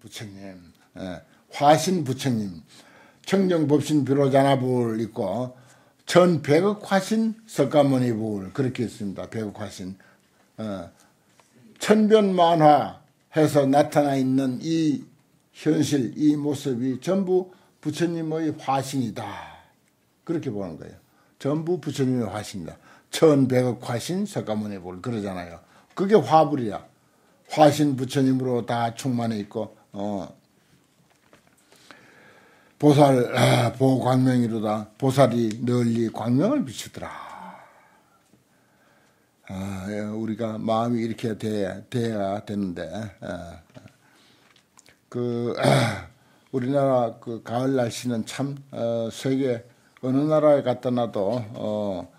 부처님, 예, 화신 부처님, 청정법신 비로자나불 있고 전 백억 화신 석가모니불 그렇게 있습니다. 백억 화신. 어, 천변만화 해서 나타나 있는 이 현실, 이 모습이 전부 부처님의 화신이다. 그렇게 보는 거예요. 전부 부처님의 화신이다. 천백억 화신 석가모니불 그러잖아요. 그게 화불이야. 화신 부처님으로 다 충만해 있고 어, 보살 아, 보광명이로다. 보살이 널리 광명을 비추더라. 아, 예, 우리가 마음이 이렇게 돼야, 돼야 되는데 아, 그 아, 우리나라 그 가을 날씨는 참 어, 세계 어느 나라에 갔다 놔도 어,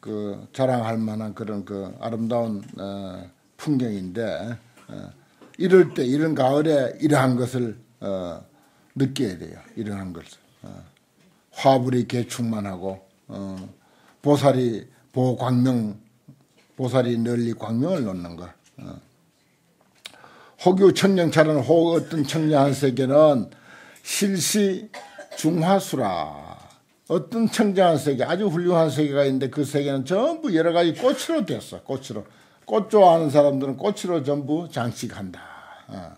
그 자랑할 만한 그런 그 아름다운 어, 풍경인데 어, 이럴 때 이런 가을에 이러한 것을 어, 느껴야 돼요. 이러한 것을. 어. 화불이 개충만 하고 어, 보살이 보광명 보살이 널리 광명을 놓는 것. 어. 호교 청정차는 호 어떤 청정한 세계는 실시 중화수라. 어떤 청정한 세계, 아주 훌륭한 세계가 있는데 그 세계는 전부 여러 가지 꽃으로 됐어. 꽃으로. 꽃 좋아하는 사람들은 꽃으로 전부 장식한다. 어.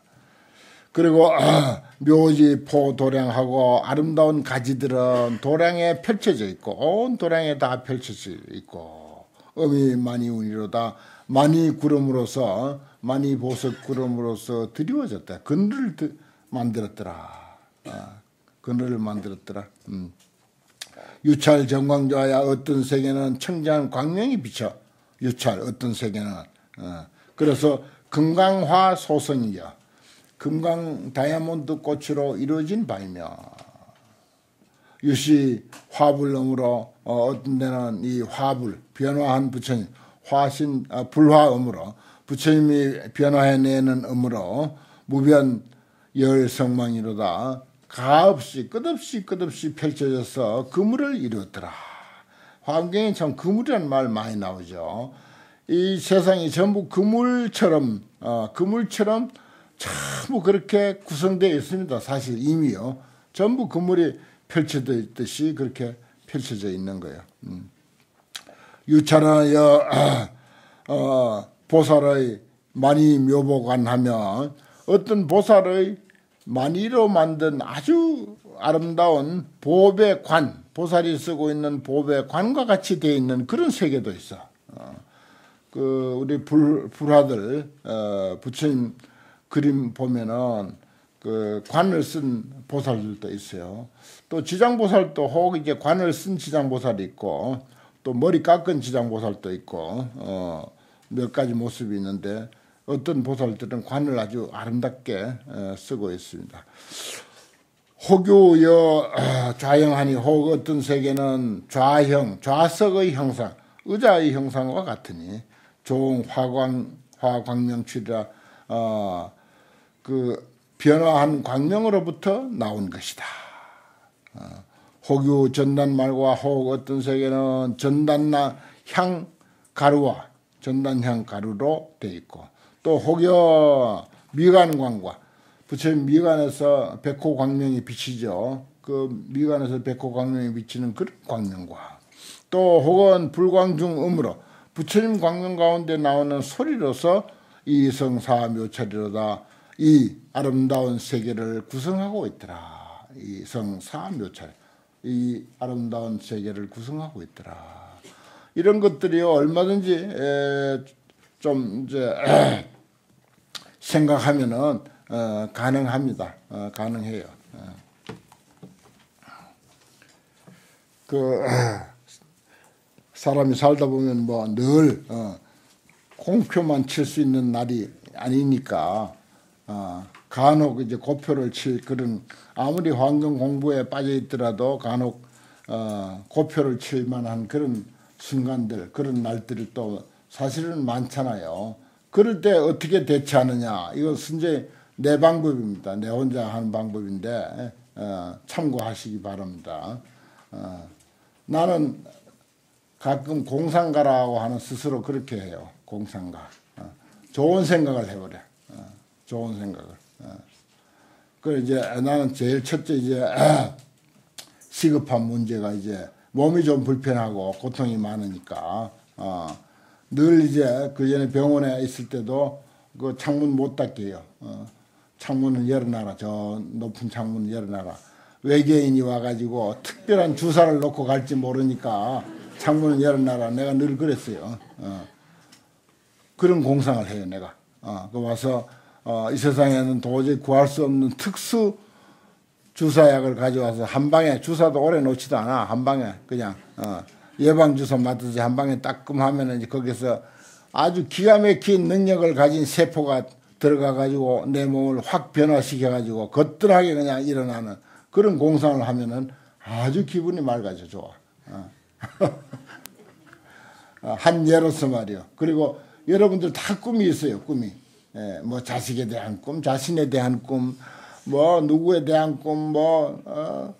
그리고 아, 묘지 포 도량하고 아름다운 가지들은 도량에 펼쳐져 있고 온 도량에 다 펼쳐져 있고 음이 많이 운이로다 많이 구름으로서 많이 보석 구름으로서 드리워졌다. 그늘을 만들었더라. 아, 그늘을 만들었더라. 음. 유찰 정광조야 어떤 세계는 청장 광명이 비쳐 유찰 어떤 세계는 어. 그래서 금강화 소성이야. 금강 다이아몬드 꽃으로 이루어진 바이며 유시 화불음으로 어, 어떤 데는 이 화불 변화한 부처님 화신 아, 불화음으로 부처님이 변화해내는 음으로 무변 열성망이로다 가없이 끝없이 끝없이 펼쳐져서 그물을 이루었더라. 환경에 참 그물이라는 말 많이 나오죠. 이 세상이 전부 그물처럼 어, 그물처럼 전부 그렇게 구성되어 있습니다. 사실 이미요. 전부 건물이 펼쳐져 있듯이 그렇게 펼쳐져 있는 거예요. 음. 유찰은 여, 아, 어, 보살의 많이 묘보관하면 어떤 보살의 많이로 만든 아주 아름다운 보배 관, 보살이 쓰고 있는 보배 관과 같이 되어 있는 그런 세계도 있어. 어, 그 우리 불, 불화들 어, 부처님 그림 보면은 그 관을 쓴 보살들도 있어요. 또 지장보살도 혹 이제 관을 쓴 지장보살이 있고 또 머리 깎은 지장보살도 있고 어, 몇 가지 모습이 있는데 어떤 보살들은 관을 아주 아름답게 어, 쓰고 있습니다. 호교여 어, 좌형하니 혹 어떤 세계는 좌형, 좌석의 형상, 의자의 형상과 같으니 종 화광 화광명취라 어, 그 변화한 광명으로부터 나온 것이다. 어, 호규 전단 말과 혹 어떤 세계는 전단나 향 가루와 전단향 가루로 되어 있고 또 혹여 미간광과 부처님 미간에서 백호 광명이 비치죠. 그 미간에서 백호 광명이 비치는 그런 광명과 또 혹은 불광중 음으로 부처님 광명 가운데 나오는 소리로서 이성사 묘찰이로다 이 아름다운 세계를 구성하고 있더라. 이 성사묘찰, 이 아름다운 세계를 구성하고 있더라. 이런 것들이 얼마든지 좀 이제 생각하면은 어, 가능합니다. 어, 가능해요. 어. 그 사람이 살다 보면 뭐늘 어, 공표만 칠 수 있는 날이 아니니까 어, 간혹 이제 고표를 칠 그런 아무리 환경 공부에 빠져 있더라도 간혹 어, 고표를 칠 만한 그런 순간들 그런 날들이 또 사실은 많잖아요. 그럴 때 어떻게 대처하느냐 이것은 이제 내 방법입니다. 내 혼자 하는 방법인데 어, 참고하시기 바랍니다. 어, 나는 가끔 공상가라고 하는 스스로 그렇게 해요. 공상가. 어, 좋은 생각을 해버려. 좋은 생각을. 어. 그 이제 나는 제일 첫째 이제 시급한 문제가 이제 몸이 좀 불편하고 고통이 많으니까 어, 늘 이제 그 전에 병원에 있을 때도 그 창문 못 닫게요. 어, 창문을 열어놔라. 저 높은 창문을 열어놔라. 외계인이 와가지고 특별한 주사를 놓고 갈지 모르니까 창문을 열어놔라. 내가 늘 그랬어요. 어. 그런 공상을 해요, 내가. 어, 그 와서 어, 이 세상에는 도저히 구할 수 없는 특수 주사약을 가져와서 한 방에 주사도 오래 놓지도 않아 한 방에 그냥 어, 예방 주사 맞듯이 한 방에 따끔 하면 이제 거기서 아주 기가 막힌 능력을 가진 세포가 들어가 가지고 내 몸을 확 변화시켜 가지고 거뜬하게 그냥 일어나는 그런 공상을 하면은 아주 기분이 맑아져 좋아. 어. 어. 한 예로서 말이요. 그리고 여러분들 다 꿈이 있어요. 꿈이. 예, 뭐 자식에 대한 꿈, 자신에 대한 꿈, 뭐 누구에 대한 꿈, 뭐 어,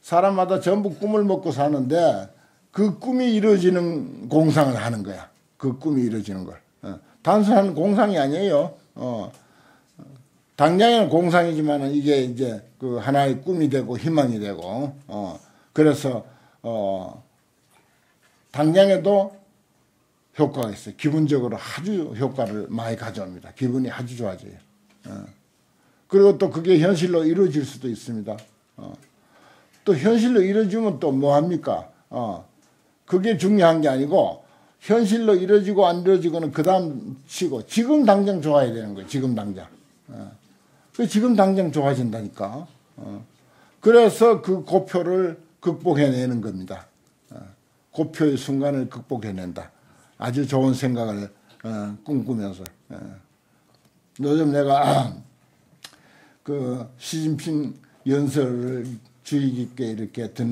사람마다 전부 꿈을 먹고 사는데 그 꿈이 이루어지는 공상을 하는 거야. 그 꿈이 이루어지는 걸. 어, 단순한 공상이 아니에요. 어, 당장에는 공상이지만 이게 이제 그 하나의 꿈이 되고 희망이 되고 어, 그래서 어, 당장에도 효과가 있어요. 기분적으로 아주 효과를 많이 가져옵니다. 기분이 아주 좋아져요. 어. 그리고 또 그게 현실로 이루어질 수도 있습니다. 어. 또 현실로 이루어지면 또 뭐합니까? 어. 그게 중요한 게 아니고 현실로 이루어지고 안 이루어지고는 그 다음 치고 지금 당장 좋아야 되는 거예요. 지금 당장. 어. 그 지금 당장 좋아진다니까. 어. 그래서 그 고표를 극복해내는 겁니다. 어. 고표의 순간을 극복해낸다. 아주 좋은 생각을 어, 꿈꾸면서 어. 요즘 내가 그 시진핑 연설을 주의 깊게 이렇게 듣,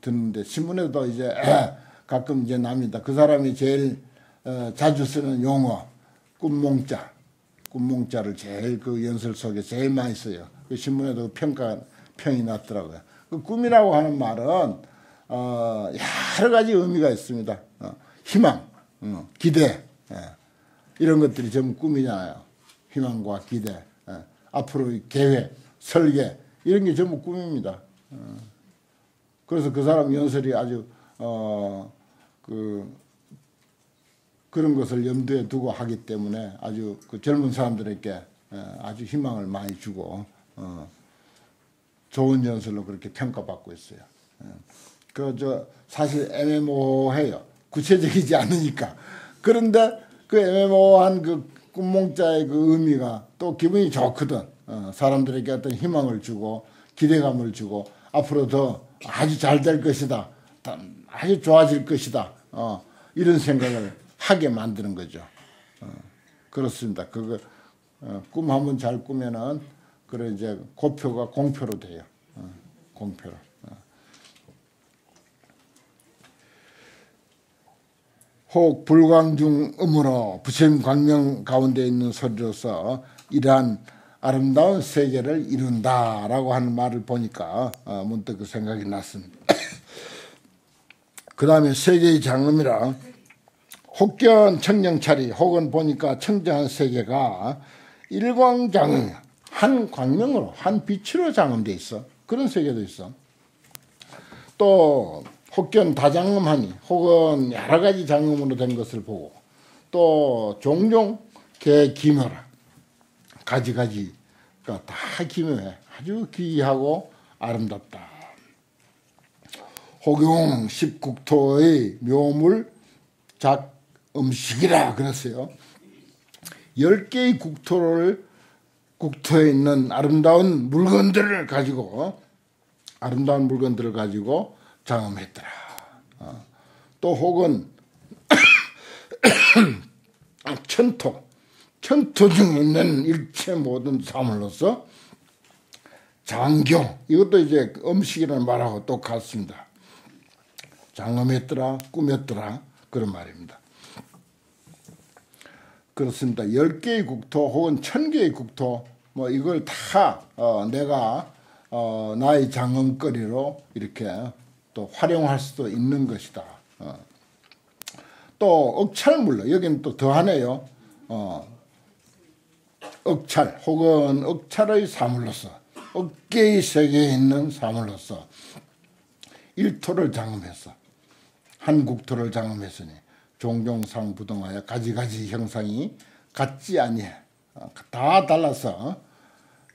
듣는데 신문에도 이제 가끔 이제 납니다. 그 사람이 제일 어, 자주 쓰는 용어 꿈몽자 꿈몽자를 제일 그 연설 속에 제일 많이 써요. 그 신문에도 평가 평이 났더라고요. 그 꿈이라고 하는 말은 어, 여러 가지 의미가 있습니다. 어, 희망, 어, 기대 예. 이런 것들이 전부 꿈이잖아요. 희망과 기대, 예. 앞으로의 계획, 설계 이런 게 전부 꿈입니다. 어. 그래서 그 사람 연설이 아주 어, 그 그런 것을 염두에 두고 하기 때문에 아주 그 젊은 사람들에게 예, 아주 희망을 많이 주고 어, 좋은 연설로 그렇게 평가받고 있어요. 예. 그 저 사실 애매모호해요. 구체적이지 않으니까. 그런데 그 애매모호한 그 꿈몽자의 그 의미가 또 기분이 좋거든. 어, 사람들에게 어떤 희망을 주고 기대감을 주고 앞으로 더 아주 잘 될 것이다. 아주 좋아질 것이다. 어, 이런 생각을 하게 만드는 거죠. 어, 그렇습니다. 그거 어, 꿈 한번 잘 꾸면은 그래 이제 고표가 공표로 돼요. 어, 공표로. 혹 불광중 음으로 부처님 광명 가운데 있는 소리로서 이러한 아름다운 세계를 이룬다라고 하는 말을 보니까 어, 문득 그 생각이 났습니다. 그 다음에 세계의 장엄이라 혹견 청정찰이 혹은 보니까 청정한 세계가 일광장엄 한 광명으로 한 빛으로 장엄돼 있어. 그런 세계도 있어. 또 혹견 다장음하니 혹은 여러 가지 장음으로 된 것을 보고 또 종종 개 기묘라 가지가지가 다 기묘해 아주 귀하고 아름답다. 혹용 십국토의 묘물 작 음식이라 그랬어요. 열 개의 국토를 국토에 있는 아름다운 물건들을 가지고 아름다운 물건들을 가지고 장엄했더라. 어. 또 혹은 천토, 천토 중에 있는 일체 모든 사물로서 장교, 이것도 이제 음식이라는 말하고 똑같습니다. 장엄했더라, 꾸몄더라, 그런 말입니다. 그렇습니다. 열개의 국토 혹은 천개의 국토, 뭐 이걸 다, 어, 내가, 어, 나의 장엄거리로 이렇게 또 활용할 수도 있는 것이다. 어. 또 억찰물로 여기는 또 더하네요. 어. 억찰 혹은 억찰의 사물로서 어깨의 세계에 있는 사물로서 일토를 장엄했어. 한국토를 장엄했으니 종종상 부동하여 가지가지 형상이 같지 아니해. 어, 다 달라서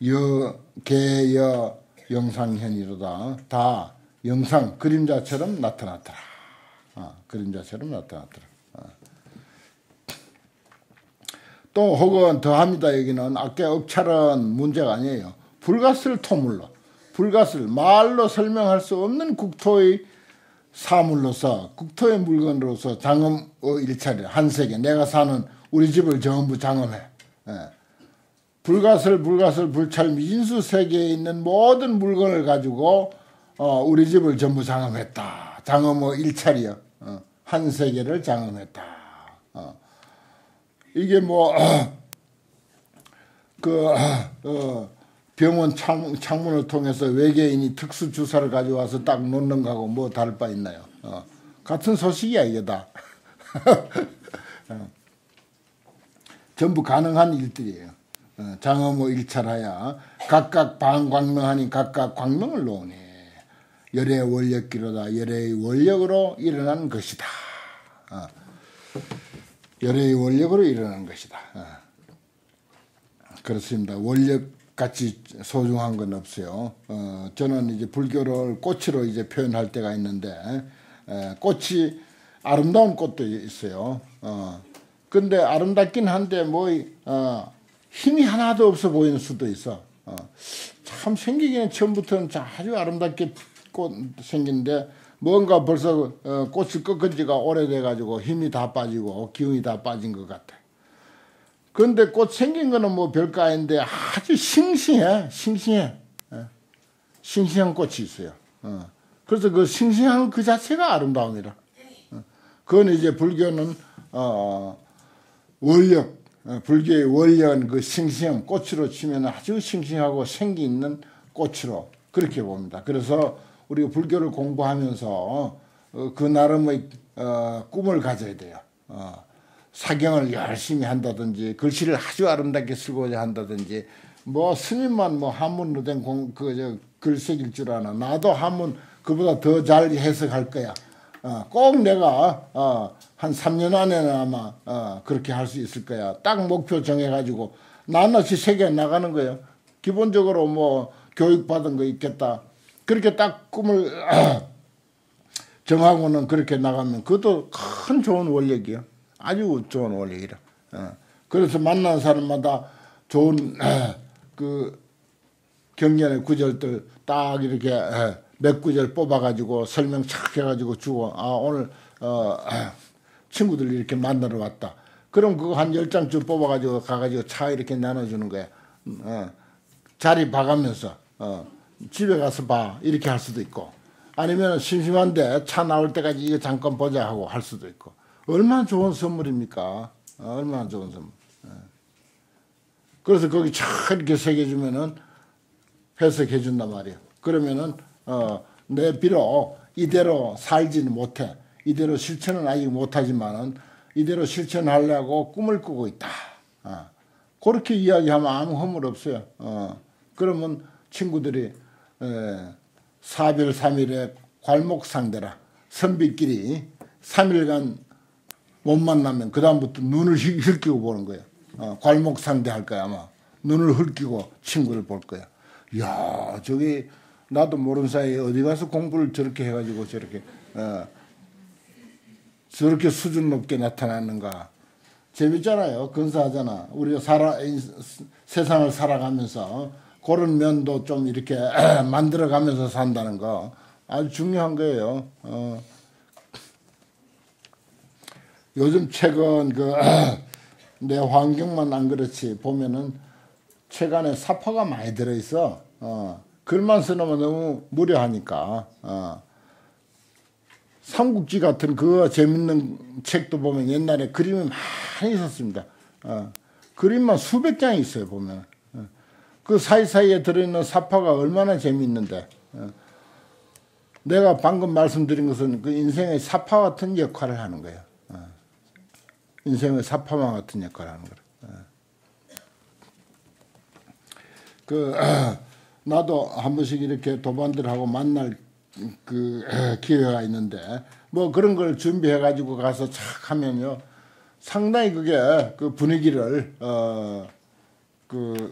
여, 개, 여, 영상현이로다. 다 영상, 그림자처럼 나타났더라. 어, 그림자처럼 나타났더라. 어. 또 혹은 더합니다. 여기는 아까 억찰은 문제가 아니에요. 불가슬 토물로 불가슬 말로 설명할 수 없는 국토의 사물로서 국토의 물건으로서 장엄 어, 일차례 한 세계 내가 사는 우리 집을 전부 장엄해. 예. 불가슬 불가슬 불찰 미진수 세계에 있는 모든 물건을 가지고 어, 우리 집을 전부 장엄했다. 장엄의 일차례요. 어, 한 세계를 장엄했다. 어. 이게 뭐 그, 어, 병원 창, 창문을 통해서 외계인이 특수 주사를 가져와서 딱 놓는 거하고 뭐 다를 바 있나요? 어, 같은 소식이야 이게 다. 어, 전부 가능한 일들이에요. 어, 장어모 일찰하야 각각 방광명하니 각각 광명을 놓으니 열의 원력기로다 열의 원력으로 일어난 것이다. 어, 열의 원력으로 일어난 것이다. 어. 그렇습니다. 원력 같이 소중한 건 없어요. 어, 저는 이제 불교를 꽃으로 이제 표현할 때가 있는데, 에, 꽃이 아름다운 꽃도 있어요. 어, 근데 아름답긴 한데 뭐, 어, 힘이 하나도 없어 보이는 수도 있어. 어, 참 생기기는 처음부터는 아주 아름답게 꽃 생긴데, 뭔가 벌써 어, 꽃을 꺾은 지가 오래돼가지고 힘이 다 빠지고 기운이 다 빠진 것 같아. 그런데 꽃 생긴 거는 뭐 별거 아닌데 아주 싱싱해, 싱싱해. 예. 싱싱한 꽃이 있어요. 어. 그래서 그 싱싱한 그 자체가 아름다움이라. 어. 그건 이제 불교는 어, 원력, 불교의 원력은 그 싱싱함, 꽃으로 치면 아주 싱싱하고 생기 있는 꽃으로 그렇게 봅니다. 그래서 우리가 불교를 공부하면서 그 나름의 꿈을 가져야 돼요. 사경을 열심히 한다든지 글씨를 아주 아름답게 쓰고자 한다든지 뭐 스님만 뭐 한문으로 된 공, 그, 저, 글쓰기일 줄 아나. 나도 한문 그보다 더 잘 해석할 거야. 어, 꼭 내가, 어, 한 3년 안에는 아마, 어, 그렇게 할 수 있을 거야. 딱 목표 정해가지고, 낱낱이 세계 나가는 거예요. 기본적으로 뭐, 교육받은 거 있겠다. 그렇게 딱 꿈을, 정하고는 그렇게 나가면 그것도 큰 좋은 원력이야. 아주 좋은 원리이라. 어. 그래서 만난 사람마다 좋은 어, 그 경전의 구절들 딱 이렇게 어, 몇 구절 뽑아가지고 설명 착 해가지고 주고 아 오늘 어, 친구들 이렇게 만나러 왔다. 그럼 그거 한 열 장쯤 뽑아가지고 가가지고 차 이렇게 나눠주는 거야. 어, 자리 봐가면서 어, 집에 가서 봐 이렇게 할 수도 있고 아니면 심심한데 차 나올 때까지 이거 잠깐 보자 하고 할 수도 있고 얼마나 좋은 선물입니까? 어, 얼마나 좋은 선물. 예. 그래서 거기 촥 이렇게 새겨주면은 해석해 준단 말이에요. 그러면은, 어, 내 비록 이대로 살지는 못해. 이대로 실천은 아직 못하지만은 이대로 실천하려고 꿈을 꾸고 있다. 어. 그렇게 이야기하면 아무 허물 없어요. 어. 그러면 친구들이 에, 사별 3일에 괄목상대라 선비끼리 3일간 못 만나면 그 다음부터 눈을 흘끼고 보는 거야. 어, 괄목 상대 할 거야 아마. 눈을 흘끼고 친구를 볼 거야. 야 저기 나도 모르는 사이에 어디 가서 공부를 저렇게 해가지고 저렇게 어, 저렇게 수준 높게 나타나는가. 재밌잖아요. 근사하잖아. 우리가 살아 세상을 살아가면서 그런 면도 좀 이렇게 만들어가면서 산다는 거 아주 중요한 거예요. 어. 요즘 책은 그 내 환경만 안 그렇지 보면은 책 안에 사파가 많이 들어있어. 어, 글만 써놓으면 너무 무료하니까. 어. 삼국지 같은 그 재밌는 책도 보면 옛날에 그림이 많이 있었습니다. 어. 그림만 수백 장이 있어요 보면. 어. 그 사이사이에 들어있는 사파가 얼마나 재미있는데. 어. 내가 방금 말씀드린 것은 그 인생의 사파 같은 역할을 하는 거예요. 인생의 사파마 같은 역할을 하는 거라. 예. 그 나도 한 번씩 이렇게 도반들하고 만날 그 기회가 있는데 뭐 그런 걸 준비해 가지고 가서 착 하면요 상당히 그게 그 분위기를 어그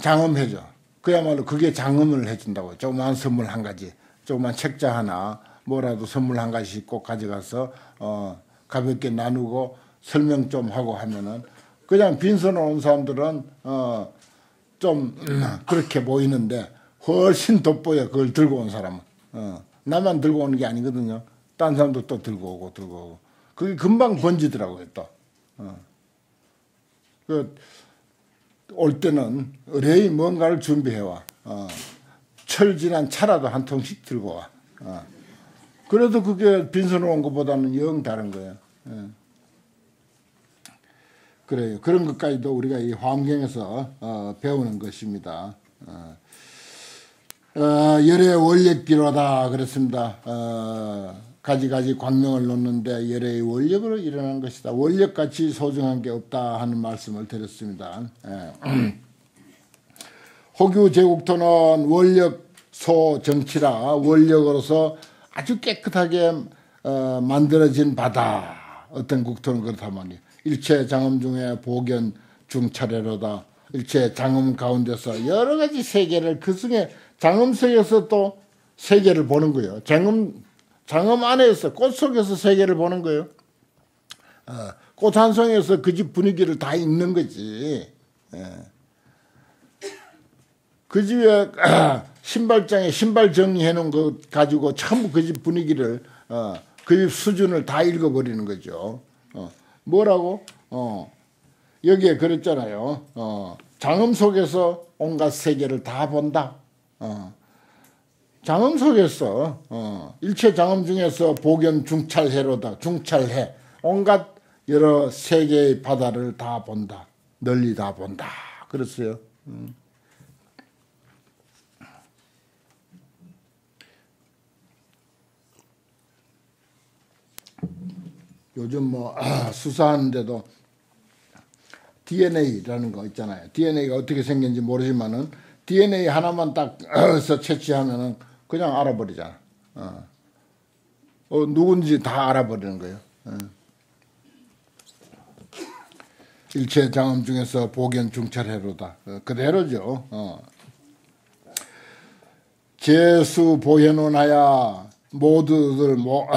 장엄해져 그야말로 그게 장엄을 해준다고 조그만 선물 한 가지 조그만 책자 하나 뭐라도 선물 한 가지씩 꼭 가져가서 어 가볍게 나누고 설명 좀 하고 하면은 그냥 빈손으로 온 사람들은 어 좀 그렇게 보이는데 훨씬 돋보여 그걸 들고 온 사람은 어 나만 들고 오는 게 아니거든요. 딴 사람도 또 들고 오고 들고 오고 그게 금방 번지더라고요 또. 어. 그 올 때는 의뢰이 뭔가를 준비해와. 어. 철진한 차라도 한 통씩 들고 와. 어. 그래도 그게 빈손으로 온 것보다는 영 다른 거예요. 예. 그래요. 그런 것까지도 우리가 이 환경에서 어, 배우는 것입니다. 어. 어, 열의 원력기로다 그랬습니다. 어, 가지가지 광명을 놓는데 열의 원력으로 일어난 것이다. 원력같이 소중한 게 없다 하는 말씀을 드렸습니다. 예. 호규 제국토는 원력 소정치라 원력으로서 아주 깨끗하게 어, 만들어진 바다. 어떤 국토는 그렇다면 일체 장엄 중에 복연 중차례로다. 일체 장엄 가운데서 여러 가지 세계를 그 중에 장엄 속에서 또 세계를 보는 거예요. 장엄 장엄 안에서 꽃 속에서 세계를 보는 거예요. 어, 꽃 한 송에서 그 집 분위기를 다 읽는 거지. 예. 그 집에 신발장에 신발 정리해 놓은 거 가지고 전부 그 집 분위기를 어, 그 집 수준을 다 읽어버리는 거죠. 어, 뭐라고? 어, 여기에 그랬잖아요. 어, 장음 속에서 온갖 세계를 다 본다. 어, 장음 속에서 어, 일체 장음 중에서 복연 중찰해로다. 중찰해. 온갖 여러 세계의 바다를 다 본다. 널리 다 본다. 그랬어요. 음. 요즘 뭐 아, 수사하는데도 DNA라는 거 있잖아요. DNA가 어떻게 생긴지 모르지만은 DNA 하나만 딱서 채취하면은 그냥 알아버리잖아. 어. 어, 누군지 다 알아버리는 거예요. 어. 일체 장엄 중에서 복연 중찰해로다. 어, 그대로죠. 어. 제수 보현원하야 모두들 뭐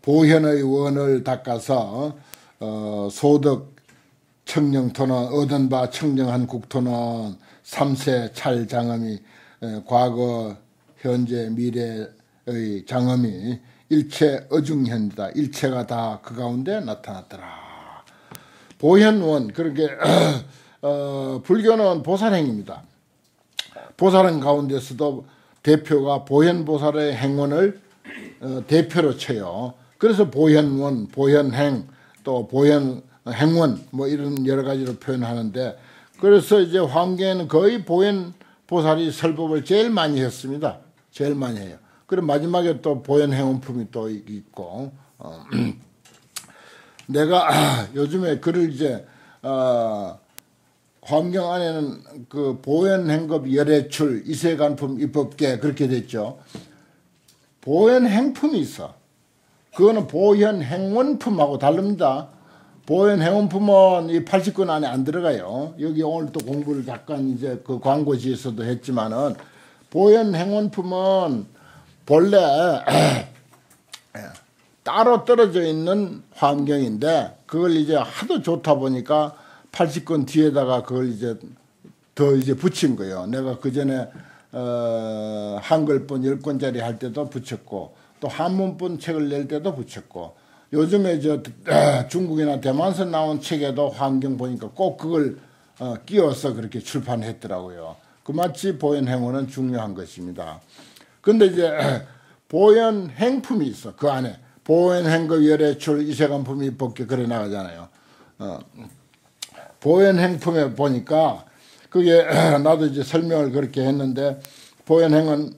보현의 원을 닦아서 어, 소득 청령토는 얻은 바 청정한 국토는 삼세 찰 장엄이 과거 현재 미래의 장엄이 일체 어중현이다. 일체가 다 그 가운데 나타났더라. 보현원 그렇게 어, 불교는 보살행입니다. 보살행 가운데서도 대표가 보현보살의 행원을 어, 대표로 쳐요. 그래서 보현원, 보현행, 또 보현행원 뭐 이런 여러 가지로 표현하는데 그래서 이제 황계는 거의 보현 보살이 설법을 제일 많이 했습니다. 제일 많이 해요. 그리고 마지막에 또 보현행원품이 또 있고 어, 내가 요즘에 글을 이제 어, 환경 안에는 그 보현 행급 열애출 이세간품 입법계 그렇게 됐죠. 보현 행품이 있어. 그거는 보현행원품하고 다릅니다. 보현행원품은 이 80권 안에 안 들어가요. 여기 오늘 또 공부를 잠깐 이제 그 광고지에서도 했지만은 보현행원품은 본래 따로 떨어져 있는 환경인데 그걸 이제 하도 좋다 보니까 80권 뒤에다가 그걸 이제 더 이제 붙인 거예요. 내가 그 전에 어 한글본 10권짜리 할 때도 붙였고 또 한문본 책을 낼 때도 붙였고 요즘에 저 중국이나 대만에서 나온 책에도 환경 보니까 꼭 그걸 어, 끼워서 그렇게 출판했더라고요. 그 마치 보현 행원은 중요한 것입니다. 근데 이제 보현 행품이 있어 그 안에 보현 행급 열애출 이세간품이 법계 그래 나가잖아요. 어, 보현 행품에 보니까 그게 나도 이제 설명을 그렇게 했는데 보현 행은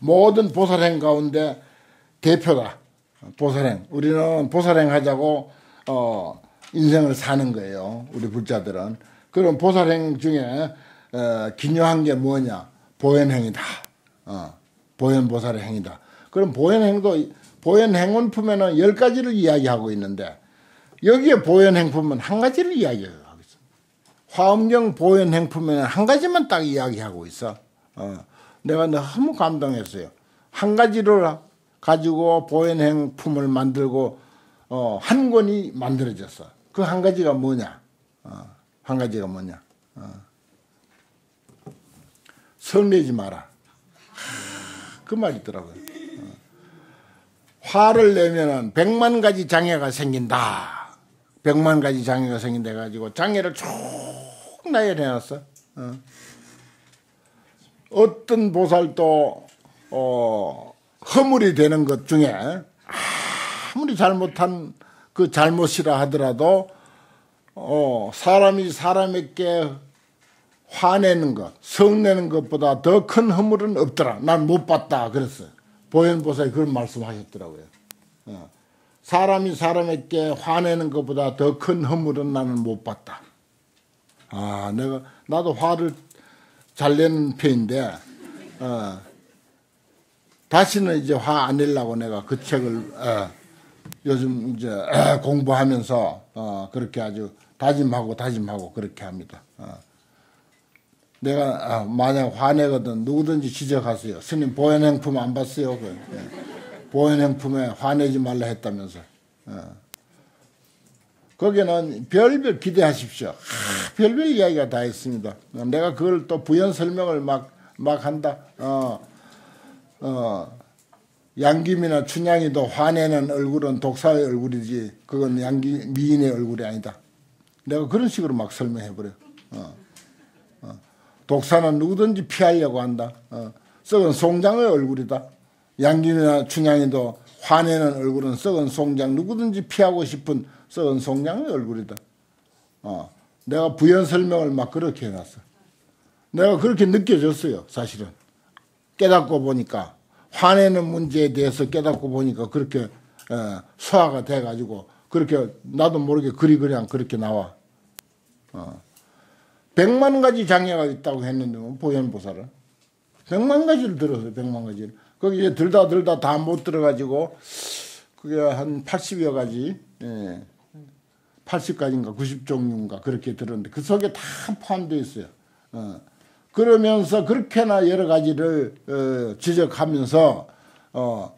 모든 보살행 가운데 대표다. 보살행. 우리는 보살행 하자고 어, 인생을 사는 거예요. 우리 불자들은. 그럼 보살행 중에 어, 기묘한 게 뭐냐? 보현행이다. 어, 보현보살의 행이다. 그럼 보현행도 보현행원품에는 열 가지를 이야기하고 있는데 여기에 보현행품은 한 가지를 있어. 화엄경 보현행품에는 한 가지만 딱 이야기하고 있어. 어, 내가 너무 감동했어요. 한 가지를 가지고 보현행품을 만들고 어, 한 권이 만들어졌어. 그 한 가지가 뭐냐? 어, 한 가지가 뭐냐? 어. 성내지 마라. 그 말이 있더라고요. 어. 화를 내면은 백만 가지 장애가 생긴다. 백만 가지 장애가 생긴다 가지고 장애를 쭉 나열해놨어. 어. 어떤 보살도 어, 허물이 되는 것 중에 아무리 잘못한 그 잘못이라 하더라도 어, 사람이 사람에게 화내는 것, 성내는 것보다 더 큰 허물은 없더라. 난 못 봤다. 그랬어요. 보현보살이 그런 말씀하셨더라고요. 어. 사람이 사람에게 화내는 것보다 더 큰 허물은 나는 못 봤다. 아, 내가 나도 화를 잘 내는 편인데 어, 다시는 이제 화 안 내려고 내가 그 책을 어, 요즘 이제 공부하면서 어, 그렇게 아주 다짐하고 다짐하고 그렇게 합니다. 어. 내가 아, 만약 화내거든 누구든지 지적하세요. 스님 보현행품 안 봤어요? 그, 예. 보현행품에 화내지 말라 했다면서. 어. 거기는 별별 기대하십시오. 아, 별별 이야기가 다 있습니다. 내가 그걸 또 부연 설명을 막, 막 한다. 어, 어, 양김이나 춘향이도 화내는 얼굴은 독사의 얼굴이지, 그건 양기, 미인의 얼굴이 아니다. 내가 그런 식으로 막 설명해버려. 어. 어. 독사는 누구든지 피하려고 한다. 어. 썩은 송장의 얼굴이다. 양김이나 춘향이도 화내는 얼굴은 썩은 송장 누구든지 피하고 싶은 썩은 송장의 얼굴이다. 어, 내가 부연 설명을 막 그렇게 해놨어. 내가 그렇게 느껴졌어요, 사실은. 깨닫고 보니까 화내는 문제에 대해서 깨닫고 보니까 그렇게 어, 소화가 돼가지고 그렇게 나도 모르게 그리 그냥 그렇게 나와. 어. 백만 가지 장애가 있다고 했는데 뭐 보현보살은 백만 가지를 들었어요. 백만 가지를. 거기 이제 들다 들다 다 못 들어가지고 그게 한 80여 가지 예. 80가지인가 90종류인가 그렇게 들었는데 그 속에 다 포함되어 있어요. 어. 그러면서 그렇게나 여러 가지를 어, 지적하면서 어,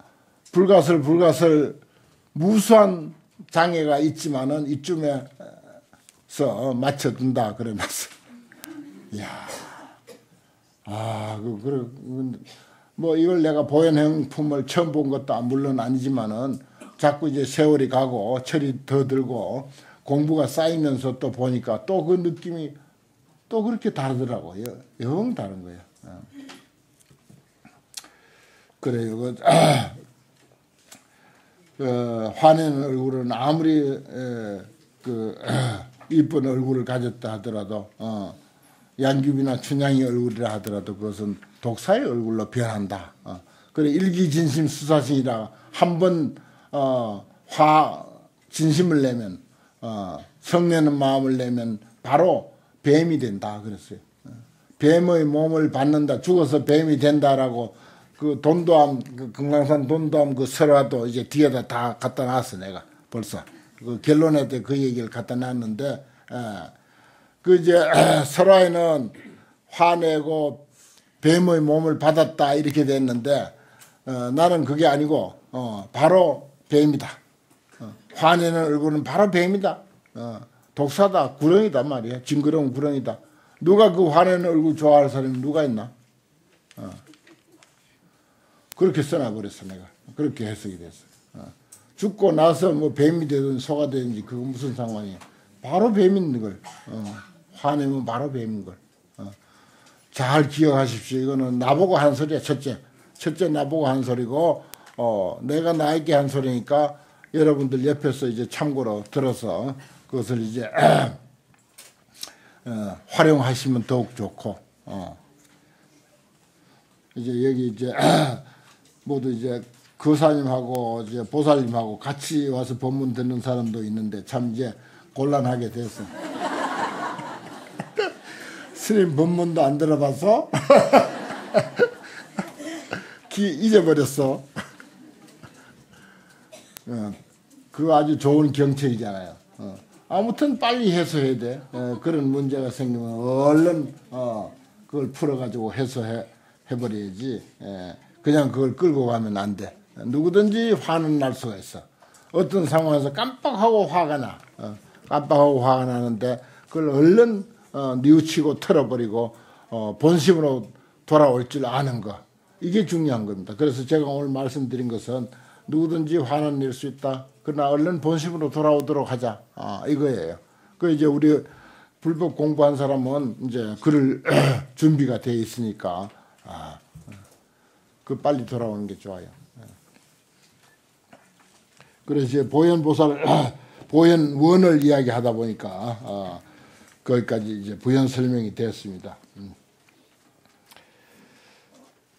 불가설 불가설 무수한 장애가 있지만은 이쯤에서 맞춰둔다 그러면서 야, 아, 그, 그, 뭐 이걸 내가 보현행품을 처음 본 것도 물론 아니지만은 자꾸 이제 세월이 가고 철이 더 들고 공부가 쌓이면서 또 보니까 또 그 느낌이 또 그렇게 다르더라고요. 영 다른 거예요. 어. 그래요. 그, 아, 그 화내는 얼굴은 아무리 에, 그 아, 이쁜 얼굴을 가졌다 하더라도 어, 양규비나 춘향이 얼굴이라 하더라도 그것은 독사의 얼굴로 변한다. 어. 그래 일기진심 수사신이라 한 번 어, 화 진심을 내면 어, 성내는 마음을 내면 바로 뱀이 된다 그랬어요. 어. 뱀의 몸을 받는다 죽어서 뱀이 된다라고 그 돈도함 그 금강산 돈도함 그 설화도 이제 뒤에다 다 갖다 놨어 내가 벌써 그 결론에 때그 얘기를 갖다 놨는데 에, 그 이제 설화에는 화내고 뱀의 몸을 받았다 이렇게 됐는데 어, 나는 그게 아니고 어, 바로 뱀이다. 화내는 얼굴은 바로 뱀이다. 어, 독사다. 구렁이다 말이야. 징그러운 구렁이다. 누가 그 화내는 얼굴 좋아할 사람이 누가 있나? 어. 그렇게 써놔버렸어 내가. 그렇게 해석이 됐어. 어. 죽고 나서 뭐 뱀이 되든 소가 되든지 그거 무슨 상관이야. 바로 뱀인 걸. 어. 화내면 바로 뱀인 걸. 어. 잘 기억하십시오. 이거는 나보고 한 소리야. 첫째. 첫째 나보고 한 소리고 어, 내가 나에게 한 소리니까 여러분들 옆에서 이제 참고로 들어서 그것을 이제 어, 활용하시면 더욱 좋고 어. 이제 여기 이제 모두 이제 교사님하고 이제 보살님하고 같이 와서 법문 듣는 사람도 있는데 참 이제 곤란하게 됐어. 스님 법문도 안 들어봐서 기 잊어버렸어. 어, 그 아주 좋은 경책이잖아요. 어. 아무튼 빨리 해소해야 돼. 어, 그런 문제가 생기면 얼른 어, 그걸 풀어가지고 해소해 해버려야지. 예, 그냥 그걸 끌고 가면 안 돼. 누구든지 화는 날 수가 있어. 어떤 상황에서 깜빡하고 화가 나. 어, 깜빡하고 화가 나는데 그걸 얼른 어, 뉘우치고 털어버리고 어, 본심으로 돌아올 줄 아는 거. 이게 중요한 겁니다. 그래서 제가 오늘 말씀드린 것은 누구든지 화는 낼 수 있다. 그러나 얼른 본심으로 돌아오도록 하자. 아, 이거예요. 그 이제 우리 불법 공부한 사람은 이제 글을 준비가 돼 있으니까 아, 그 빨리 돌아오는 게 좋아요. 그래서 이제 보현보살 보현원을 이야기하다 보니까 아, 거기까지 이제 부연 설명이 되었습니다. 음.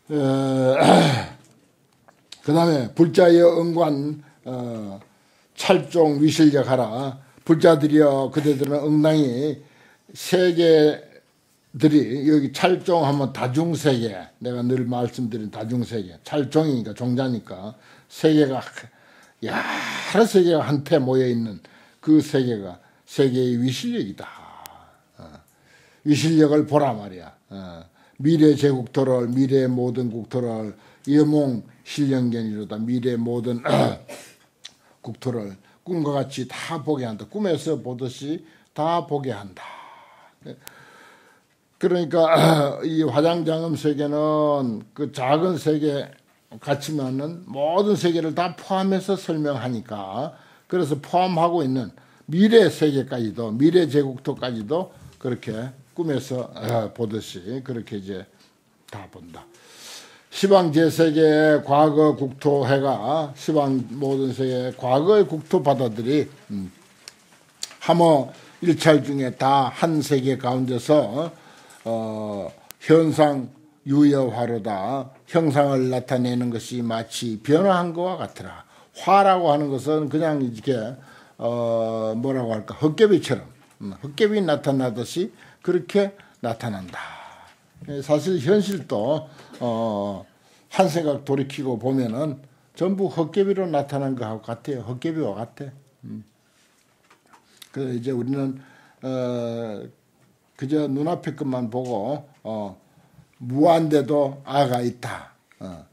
그 다음에 불자여 응관 어, 찰종 위실력하라 불자들이여 그대들은 응당이 세계들이 여기 찰종하면 다중세계 내가 늘 말씀드린 다중세계 찰종이니까 종자니까 세계가 여러 세계가 한테 모여있는 그 세계가 세계의 위실력이다 어, 위실력을 보라 말이야. 어, 미래 제국토를 미래 모든 국토를 여몽 실령견이로다. 미래 모든 국토를 꿈과 같이 다 보게 한다. 꿈에서 보듯이 다 보게 한다. 그러니까 이 화장장음 세계는 그 작은 세계 같지만은 모든 세계를 다 포함해서 설명하니까 그래서 포함하고 있는 미래 세계까지도 미래 제국토까지도 그렇게 꿈에서 어, 보듯이 그렇게 이제 다 본다. 시방 제세계 과거 국토 해가 시방 모든 세계 과거의 국토 바다들이 음, 하모 일찰 중에 다 한 세계 가운데서 어, 현상 유여화로다 형상을 나타내는 것이 마치 변화한 것과 같더라. 화라고 하는 것은 그냥 이렇게 어, 뭐라고 할까 헛개비처럼 음, 헛개비 나타나듯이 그렇게 나타난다. 사실 현실도 어, 한 생각 돌이키고 보면은 전부 헛개비로 나타난 것하고 같아요. 헛개비와 같아. 음. 그 이제 우리는 어, 그저 눈앞의 것만 보고 어, 무한데도 아가 있다. 어.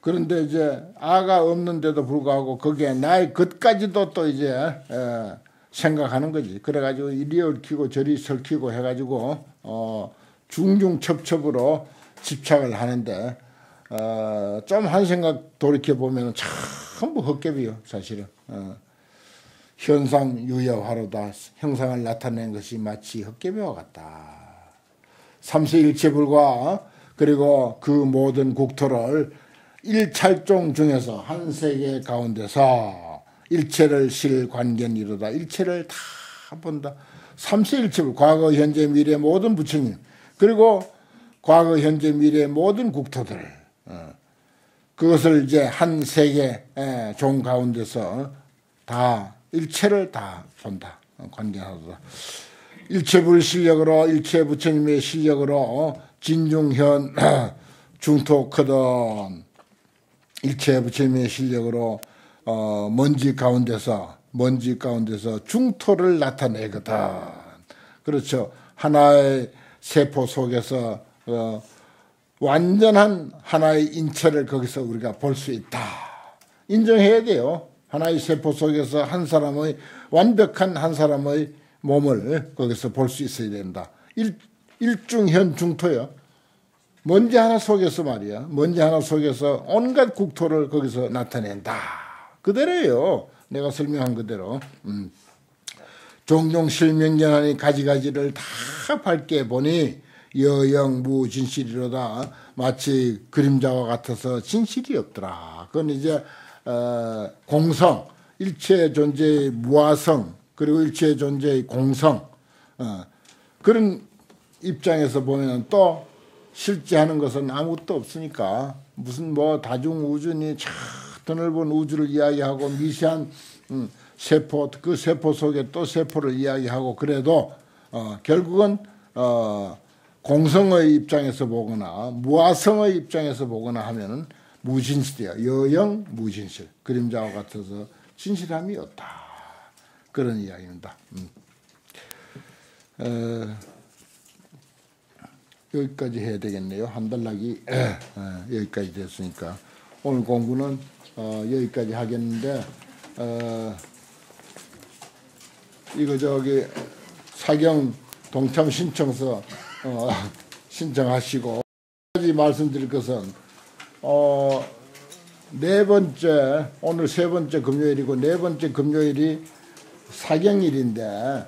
그런데 이제 아가 없는데도 불구하고 거기에 나의 것까지도 또 이제 에, 생각하는 거지. 그래가지고 이리 얽히고 저리 설키고 해가지고 어, 중중첩첩으로 집착을 하는데 어, 좀 한 생각 돌이켜 보면 전부 헛개비요 사실은. 어, 현상 유여화로다 형상을 나타낸 것이 마치 헛개비와 같다. 삼세일체 불과 그리고 그 모든 국토를 일찰종 중에서 한 세계 가운데서 일체를 실관견이로다. 일체를 다 본다. 삼세일체불 과거 현재 미래 모든 부처님. 그리고 과거 현재 미래 모든 국토들. 어, 그것을 이제 한 세계 종 가운데서 다 일체를 다 본다. 어, 관계하다. 일체불 실력으로 일체 부처님의 실력으로 진중현 중토 크던 일체 부처님의 실력으로 어, 먼지 가운데서 먼지 가운데서 중토를 나타내거든. 그렇죠. 하나의 세포 속에서 어, 완전한 하나의 인체를 거기서 우리가 볼 수 있다. 인정해야 돼요. 하나의 세포 속에서 한 사람의 완벽한 한 사람의 몸을 거기서 볼 수 있어야 된다. 일, 일중현 중토요. 먼지 하나 속에서 말이야. 먼지 하나 속에서 온갖 국토를 거기서 나타낸다. 그대로예요. 내가 설명한 그대로. 음. 종종 실명견하니 가지가지를 다 밝게 보니 여영무 진실이로다. 마치 그림자와 같아서 진실이 없더라. 그건 이제 어, 공성, 일체 존재의 무아성, 그리고 일체 존재의 공성 어, 그런 입장에서 보면 또 실제 하는 것은 아무것도 없으니까 무슨 뭐 다중 우주니 참 드넓은 우주를 이야기하고 미세한 음, 세포 그 세포 속에 또 세포를 이야기하고 그래도 어, 결국은 어, 공성의 입장에서 보거나 무화성의 입장에서 보거나 하면은 무진실이야. 여영 무진실. 그림자와 같아서 진실함이 없다. 그런 이야기입니다. 음. 어, 여기까지 해야 되겠네요. 한 달락이 어, 여기까지 됐으니까 오늘 공부는 어, 여기까지 하겠는데 어, 이거 저기 사경 동참 신청서 어, 신청하시고 까지 말씀드릴 것은 어, 네 번째 오늘 세 번째 금요일이고 네 번째 금요일이 사경일인데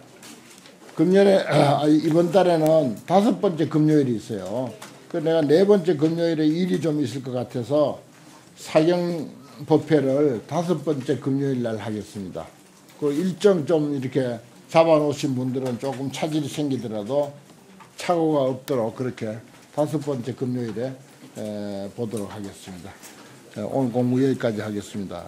금년에 아, 이번 달에는 다섯 번째 금요일이 있어요. 그 내가 네 번째 금요일에 일이 좀 있을 것 같아서 사경 법회를 다섯 번째 금요일 날 하겠습니다. 그 일정 좀 이렇게 잡아놓으신 분들은 조금 차질이 생기더라도 착오가 없도록 그렇게 다섯 번째 금요일에 에, 보도록 하겠습니다. 에, 오늘 공부 여기까지 하겠습니다.